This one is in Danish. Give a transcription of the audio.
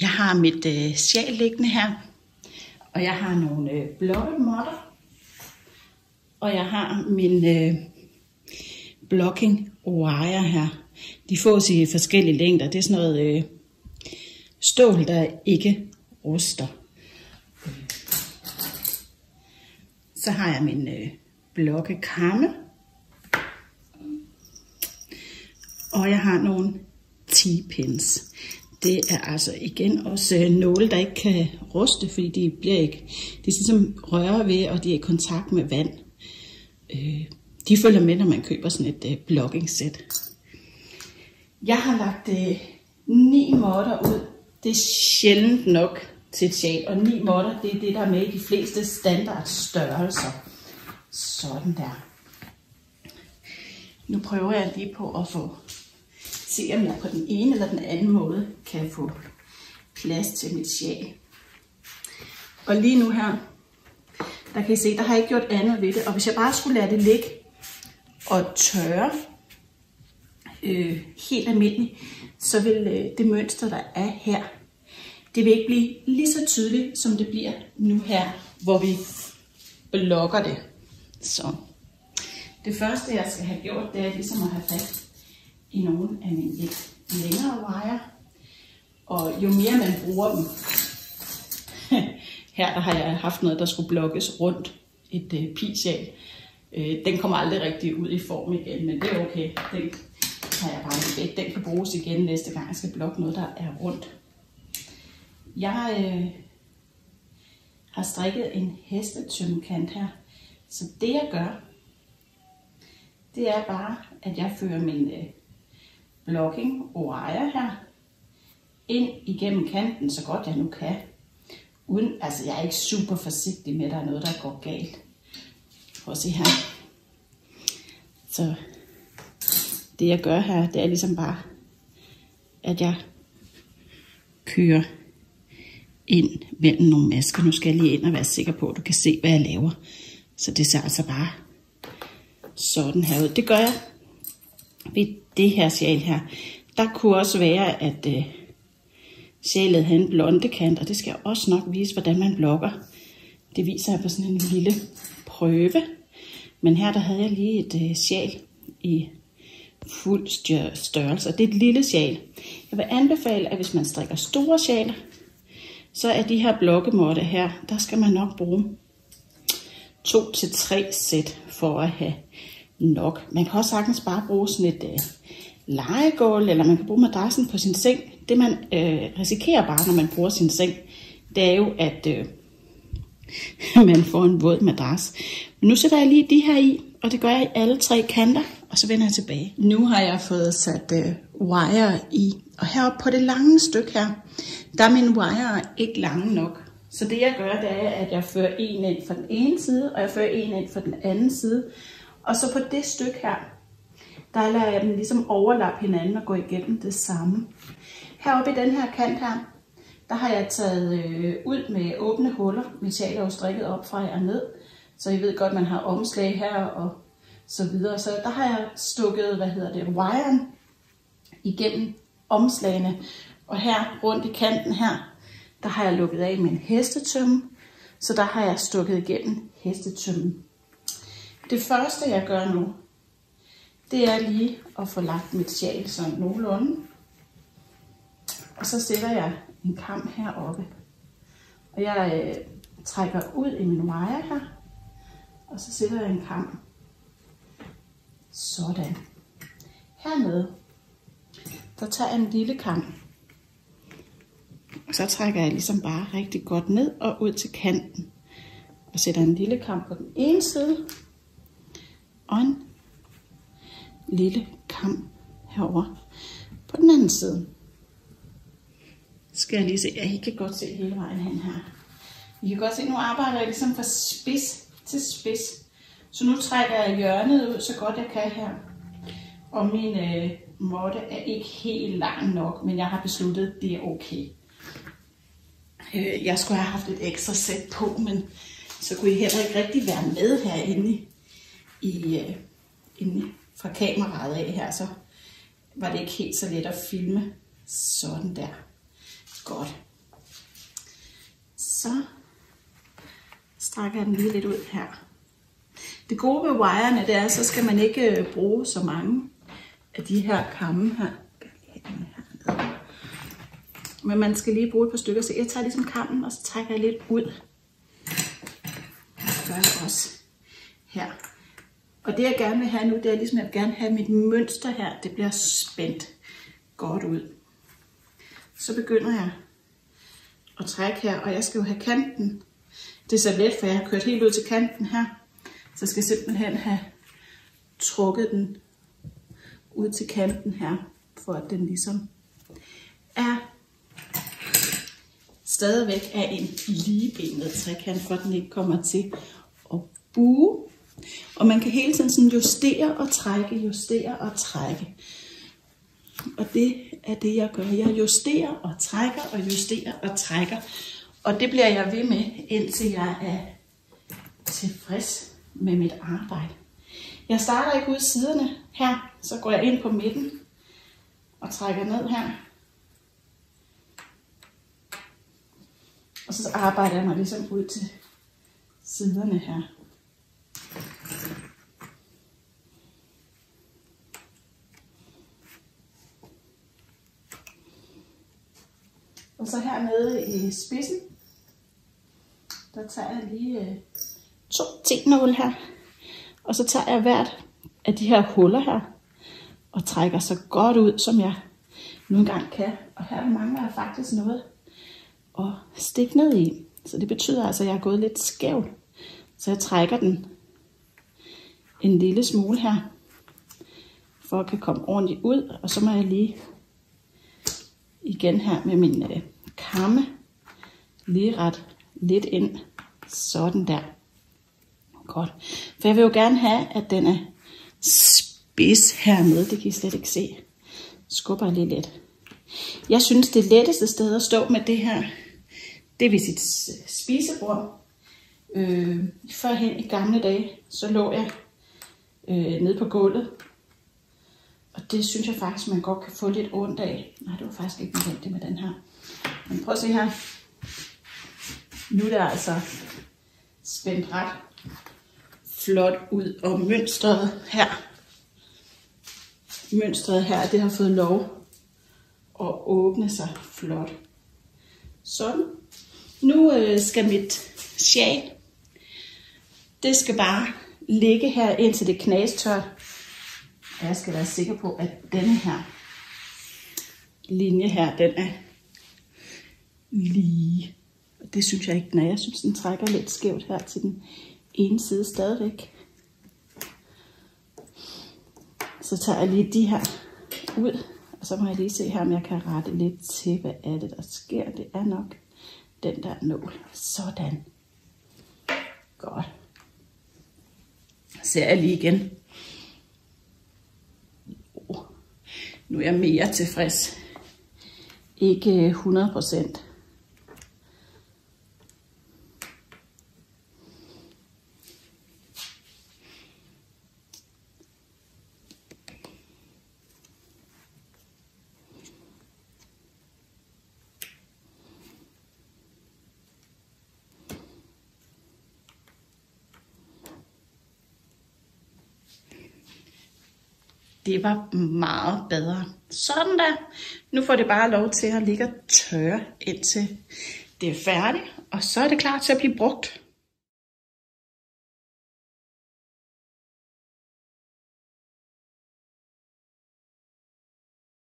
Jeg har mit øh, sjal liggende her, og jeg har nogle øh, blokkemotter, og jeg har min øh, blocking wire her. De fås i forskellige længder. Det er sådan noget øh, stål, der ikke ruster. Så har jeg min øh, blokkekamme. Og jeg har nogle T-pins. Det er altså igen også øh, nåle, der ikke kan ruste, fordi de bliver ikke, de ligesom rører ved, og de er i kontakt med vand. Øh, de følger med, når man køber sådan et øh, -sæt. Jeg har lagt øh, ni måtter ud. Det er sjældent nok til et sjal, og ni måtter, det er det, der er med i de fleste standardstørrelser. Sådan der. Nu prøver jeg lige på at få se, om jeg på den ene eller den anden måde kan få plads til mit sjal. Og lige nu her, der kan I se, der har jeg ikke gjort andet ved det. Og hvis jeg bare skulle lade det ligge og tørre øh, helt almindeligt, så vil øh, det mønster, der er her, det vil ikke blive lige så tydeligt, som det bliver nu her, hvor vi blokker det. Så det første, jeg skal have gjort, det er ligesom at have fat i nogle af mine lidt længere wire. Og jo mere man bruger dem, her der har jeg haft noget, der skulle blokkes rundt et øh, pisjal. Øh, den kommer aldrig rigtig ud i form igen, men det er okay. Den har jeg bare væk. Den kan bruges igen næste gang, jeg skal blokke noget, der er rundt. Jeg øh, har strikket en hestetømmekant her. Så det jeg gør, det er bare, at jeg fører min øh, blocking wire her ind igennem kanten, så godt jeg nu kan. Uden, altså jeg er ikke super forsigtig med, at der er noget, der går galt. Prøv at se her. Så det jeg gør her, det er ligesom bare, at jeg kører ind mellem nogle masker. Nu skal jeg lige ind og være sikker på, at du kan se, hvad jeg laver. Så det ser altså bare sådan her ud. Det gør jeg ved det her sjal her. Der kunne også være, at øh, sjælet havde en blonde kant, og det skal jeg også nok vise, hvordan man blokker. Det viser jeg på sådan en lille prøve. Men her der havde jeg lige et øh, sjal i fuld størrelse, og det er et lille sjal. Jeg vil anbefale, at hvis man strikker store sjaler, så er de her blokkemåtte her, der skal man nok bruge to til tre sæt for at have nok. Man kan også sagtens bare bruge sådan et øh, legegulv, eller man kan bruge madrassen på sin seng. Det man øh, risikerer bare, når man bruger sin seng, det er jo, at øh, man får en våd madras. Men nu sætter jeg lige de her i, og det gør jeg i alle tre kanter, og så vender jeg tilbage. Nu har jeg fået sat øh, wire i, og heroppe på det lange stykke her, der er min wire ikke lange nok. Så det jeg gør, det er, at jeg fører en ind fra den ene side, og jeg fører en ind fra den anden side. Og så på det stykke her, der lader jeg dem ligesom overlappe hinanden og gå igennem det samme. Heroppe i den her kant her, der har jeg taget øh, ud med åbne huller. Mit er jo strikket op fra og ned, så I ved godt, man har omslag her og så videre. Så der har jeg stukket, hvad hedder det, wiren igennem omslagene. Og her rundt i kanten her, der har jeg lukket af med en hestetømme. Så der har jeg stukket igennem hestetømmen. Det første jeg gør nu, det er lige at få lagt mit sjal sådan nogenlunde. Og så sætter jeg en kam heroppe. Og jeg øh, trækker ud i min wire her. Og så sætter jeg en kam. Sådan. Hernede, der tager jeg en lille kam. Og så trækker jeg ligesom bare rigtig godt ned og ud til kanten. Og sætter en lille kam på den ene side. Og en lille kam herover på den anden side. Skal jeg lige se, jeg kan godt se hele vejen hen her. I kan godt se, nu arbejder jeg ligesom fra spids til spids. Så nu trækker jeg hjørnet ud så godt jeg kan her. Og min øh, måtte er ikke helt lang nok, men jeg har besluttet, at det er okay. Øh, jeg skulle have haft et ekstra sæt på, men så kunne I heller ikke rigtig være med herinde i, i øh, inde fra kameraet af her, så var det ikke helt så let at filme sådan der. Godt. Så strækker jeg den lige lidt ud her. Det gode ved wirene, det er, så skal man ikke øh, bruge så mange af de her kamme her. Men man skal lige bruge et par stykker, så jeg tager ligesom kammen, og så trækker jeg lidt ud. Det gør jeg også her. Og det jeg gerne vil have nu, det er ligesom, at jeg vil gerne have mit mønster her, det bliver spændt godt ud. Så begynder jeg at trække her, og jeg skal jo have kanten. Det er så let, for jeg har kørt helt ud til kanten her. Så skal jeg simpelthen have trukket den ud til kanten her, for at den ligesom er stadigvæk er en ligebenet trekant, for at den ikke kommer til at buge. Og man kan hele tiden sådan justere og trække, justere og trække. Og det er det, jeg gør. Jeg justerer og trækker og justerer og trækker. Og det bliver jeg ved med, indtil jeg er tilfreds med mit arbejde. Jeg starter ikke ud siderne her, så går jeg ind på midten og trækker ned her. Og så arbejder jeg mig ligesom ud til siderne her. Og så hernede i spidsen, der tager jeg lige øh, to T-nål her. Og så tager jeg hvert af de her huller her, og trækker så godt ud, som jeg nogle gange kan. Og her mangler jeg faktisk noget at stikke ned i. Så det betyder altså, at jeg er gået lidt skævt. Så jeg trækker den en lille smule her, for at kan komme ordentligt ud. Og så må jeg lige igen her med min øh, kamme lige ret lidt ind. Sådan der. Godt. For jeg vil jo gerne have, at den er spids hernede. Det kan I slet ikke se. Skubber lige lidt. Jeg synes, det letteste sted at stå med det her, det er ved sit spisebord. Øh, førhen i gamle dage, så lå jeg øh, nede på gulvet. Og det synes jeg faktisk, man godt kan få lidt ondt af. Nej, det var faktisk ikke nødvendigt med den her. Men prøv at se her. Nu er det altså spændt ret flot ud. Og mønstret her, mønstret her, det har fået lov at åbne sig flot. Sådan. Nu øh, skal mit sjal, det skal bare ligge her indtil det knastørt. Jeg skal være sikker på, at denne her linje her, den er lige. Det synes jeg ikke, den er. Jeg synes, den trækker lidt skævt her til den ene side stadigvæk. Så tager jeg lige de her ud, og så må jeg lige se her, om jeg kan rette lidt til, hvad er det, der sker. Det er nok den der nål. Sådan. Godt. Ser jeg lige igen. Nu er jeg mere tilfreds. Ikke 100 procent. Det var meget bedre. Sådan der. Nu får det bare lov til at ligge og tørre indtil det er færdigt. Og så er det klar til at blive brugt.